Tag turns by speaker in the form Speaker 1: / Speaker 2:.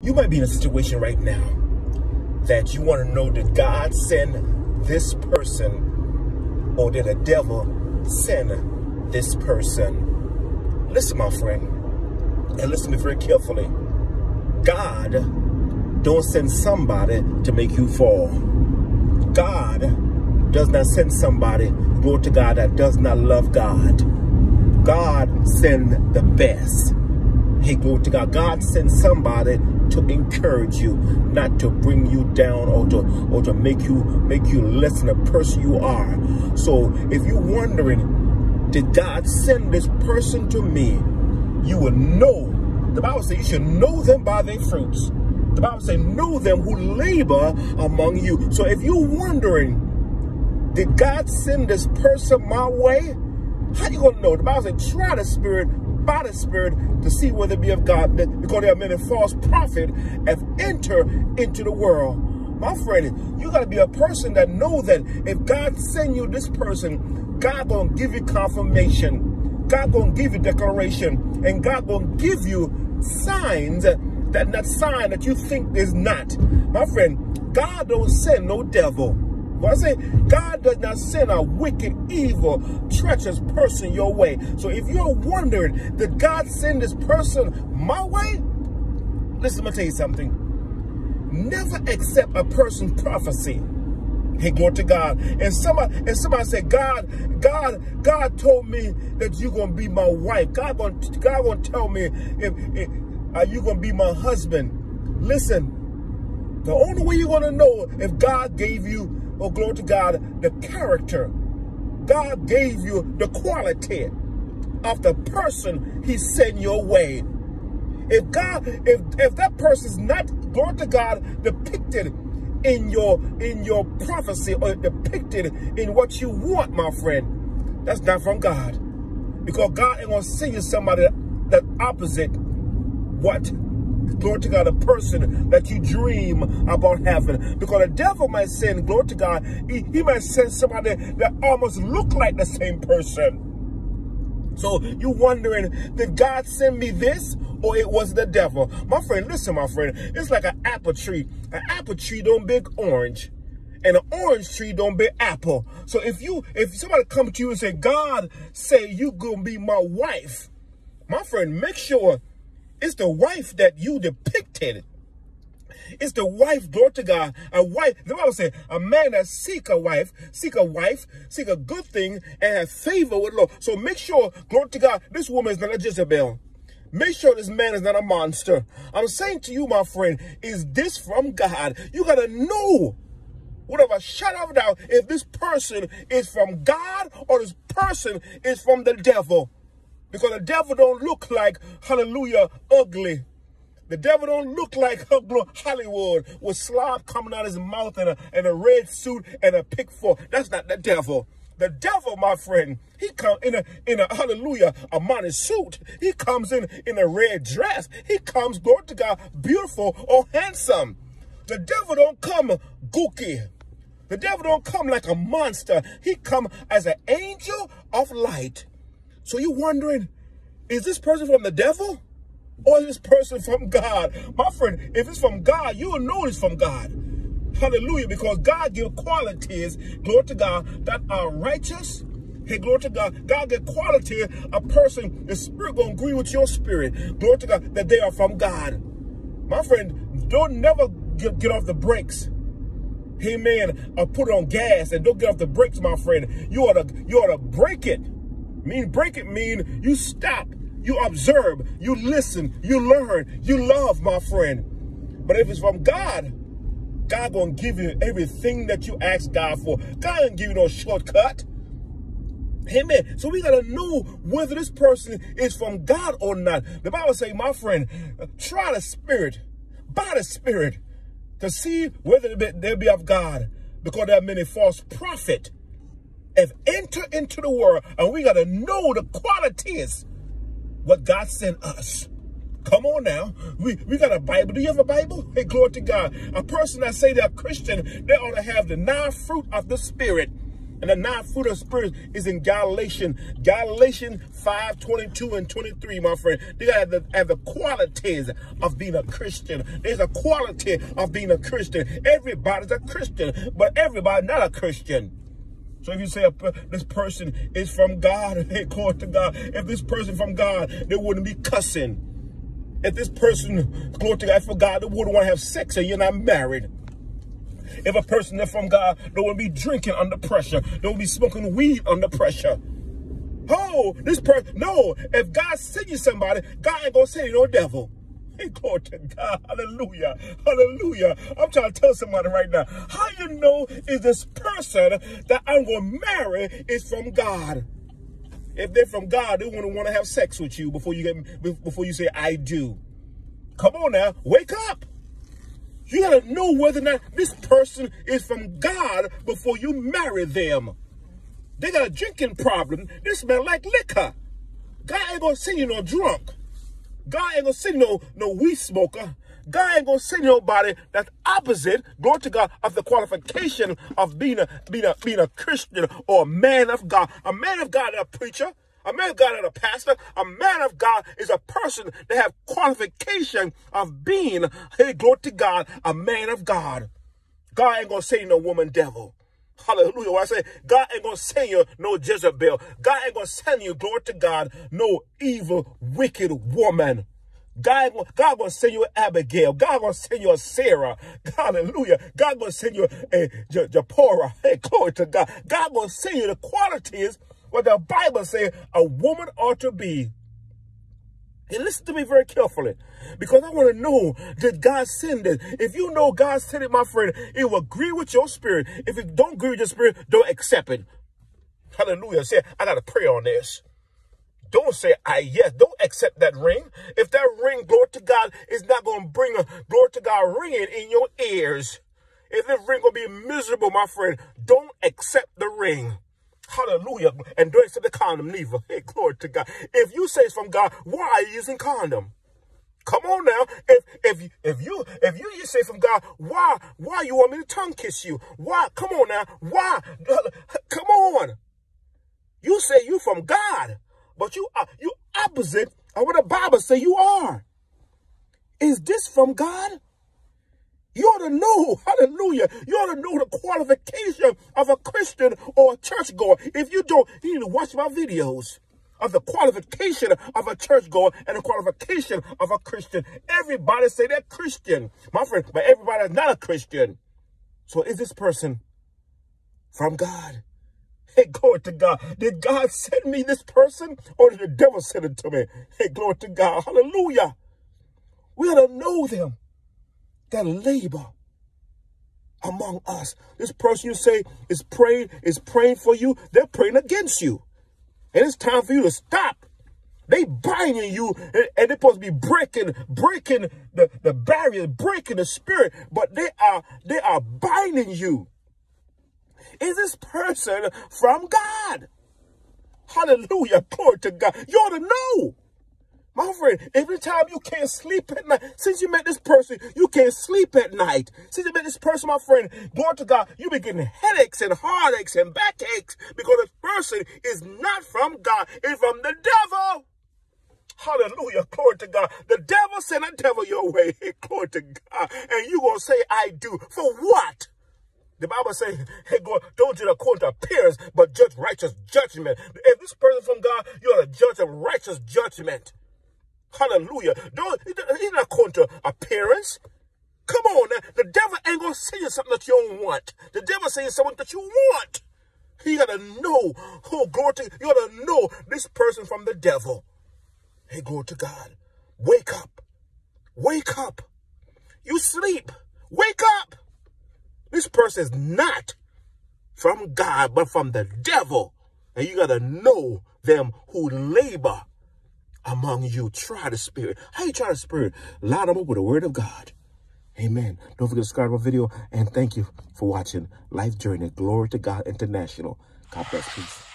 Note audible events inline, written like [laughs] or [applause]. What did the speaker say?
Speaker 1: You might be in a situation right now that you want to know did God send this person or did the devil send this person? Listen, my friend, and listen to me very carefully. God don't send somebody to make you fall. God does not send somebody, go to God, that does not love God. God send the best. Hey, glory to God. God send somebody to encourage you, not to bring you down or to or to make you make you less than the person you are. So if you're wondering, did God send this person to me? You will know. The Bible says you should know them by their fruits. The Bible says, know them who labor among you. So if you're wondering, did God send this person my way? How you gonna know? The Bible says, try the spirit by the Spirit to see whether it be of God, because there are many false prophets have entered into the world. My friend, you got to be a person that know that if God send you this person, God going to give you confirmation. God going to give you declaration. And God going to give you signs that that sign that you think is not. My friend, God don't send no devil. What I say, God does not send a wicked, evil, treacherous person your way. So if you're wondering, did God send this person my way? Listen, I'm tell you something. Never accept a person's prophecy. Hey, glory to God. And somebody, and somebody said, God, God, God told me that you're gonna be my wife. God gonna, God gonna tell me if, if are you gonna be my husband. Listen, the only way you're gonna know if God gave you oh glory to God, the character. God gave you the quality of the person he sent your way. If God, if if that person is not, glory to God, depicted in your in your prophecy or depicted in what you want, my friend, that's not from God. Because God ain't gonna send you somebody that opposite what glory to God, a person that you dream about having. Because the devil might send, glory to God, he, he might send somebody that almost look like the same person. So you wondering, did God send me this or it was the devil? My friend, listen, my friend, it's like an apple tree. An apple tree don't big orange and an orange tree don't bear apple. So if you, if somebody come to you and say, God say you gonna be my wife, my friend, make sure it's the wife that you depicted. It's the wife, glory to God, a wife. The Bible says, a man that seek a wife, seek a wife, seek a good thing, and have favor with Lord. So make sure, glory to God, this woman is not a Jezebel. Make sure this man is not a monster. I'm saying to you, my friend, is this from God? You got to know whatever shut up doubt if this person is from God or this person is from the devil. Because the devil don't look like, hallelujah, ugly. The devil don't look like Hollywood with slob coming out his mouth and a, and a red suit and a pick fork. That's not the devil. The devil, my friend, he come in a in a hallelujah a modest suit. He comes in in a red dress. He comes, glory to God, beautiful or handsome. The devil don't come gooky. The devil don't come like a monster. He come as an angel of light. So you're wondering, is this person from the devil? Or is this person from God? My friend, if it's from God, you will know it's from God. Hallelujah. Because God gives qualities, glory to God, that are righteous. Hey, glory to God. God give quality a person, the spirit gonna agree with your spirit. Glory to God, that they are from God. My friend, don't never get, get off the brakes. Amen. Or put on gas and don't get off the brakes, my friend. You ought to, you ought to break it. Mean break it mean you stop, you observe, you listen, you learn, you love, my friend. But if it's from God, God gonna give you everything that you ask God for. God ain't give you no shortcut. Amen. So we gotta know whether this person is from God or not. The Bible say, my friend, try the spirit, by the spirit, to see whether they be of God. Because there are many false prophets have entered into the world and we got to know the qualities what God sent us. Come on now. We, we got a Bible. Do you have a Bible? Hey, glory to God. A person that say they're Christian, they ought to have the nine fruit of the Spirit. And the nine fruit of spirit is in Galatians, Galatians 5, 22 and 23, my friend. They have the, have the qualities of being a Christian. There's a quality of being a Christian. Everybody's a Christian, but everybody not a Christian. So if you say this person is from God, [laughs] hey, glory to God. If this person from God, they wouldn't be cussing. If this person, glory to God, for God, they wouldn't want to have sex and you're not married. If a person is from God, they wouldn't be drinking under pressure. They wouldn't be smoking weed under pressure. Oh, this person, no. If God send you somebody, God ain't going to send you no devil. To God. [laughs] Hallelujah. Hallelujah. I'm trying to tell somebody right now. How you know is this person that I'm going to marry is from God? If they're from God, they want to want to have sex with you before you get before you say I do. Come on now, wake up. You got to know whether or not this person is from God before you marry them. They got a drinking problem. They smell like liquor. God ain't to send you no drunk. God ain't to send no, no weed smoker. God ain't to send nobody that's opposite, glory to God, of the qualification of being a, being a, being a Christian or a man of God. A man of God, a preacher. A man of God and a pastor, a man of God is a person that have qualification of being, hey, glory to God, a man of God. God ain't gonna say no woman devil. Hallelujah. What I say, God ain't gonna send you no Jezebel. God ain't gonna send you, glory to God, no evil, wicked woman. God, God gonna send you Abigail. God gonna send you Sarah. Hallelujah. God gonna send you a Zipporah. Hey, glory to God. God gonna send you the qualities what the Bible says a woman ought to be. And listen to me very carefully, because I want to know, did God send it? If you know God sent it, my friend, it will agree with your spirit. If it don't agree with your spirit, don't accept it. Hallelujah. Say, I got to pray on this. Don't say, I yes. Don't accept that ring. If that ring, glory to God, is not going to bring a glory to God ringing in your ears. If this ring going to be miserable, my friend, don't accept the ring. Hallelujah. And don't accept the condom neither. Hey, glory to God. If you say it's from God, why are you using condom? Come on now. If if you if you if you, you say from God, why why you want me to tongue kiss you? Why? Come on now. Why? [laughs] Come on. You say you from God, but you are you opposite of what the Bible say you are. Is this from God? You ought to know, hallelujah, you ought to know the qualification of a Christian or a churchgoer. If you don't, you need to watch my videos of the qualification of a churchgoer and the qualification of a Christian. Everybody say they're Christian, my friend, but everybody is not a Christian. So is this person from God? Hey, glory to God. Did God send me this person or did the devil send it to me? Hey, glory to God. Hallelujah. We ought to know them that labor among us. This person you say is praying, is praying for you, they're praying against you. And it's time for you to stop. They binding you and, and they're supposed to be breaking, breaking the, the barrier, breaking the spirit, but they are they are binding you. Is this person from God? Hallelujah. Glory to God. You ought to know. My friend, every time you can't sleep at night, since you met this person, you can't sleep at night. Since you met this person, my friend, glory to God, you be getting headaches and heartaches and backaches because this person is not from God, it's from the devil. Hallelujah. Glory to God. The devil sent a devil your way. [laughs] Glory to God. And you going to say, I do. For what? The Bible says, [laughs] hey, God, don't judge according to appearance, but judge righteous judgment. If this person from God, you're a judge of righteous judgment. Hallelujah. Don't, he's not according to appearance. Come on now. The devil ain't going to say you something that you don't want. The devil saying something that you want. You got to know. Oh, glory to You got to know this person from the devil. Hey, glory to God. Wake up. Wake up. You sleep. Wake up. This person is not from God, but from the devil. And you got to know them who labor among you. Try the Spirit. How you try the Spirit? Line them up with the Word of God. Amen. Don't forget to subscribe to my video. And thank you for watching Life Journey. Glory to God International. God bless. Peace.